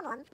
Come on.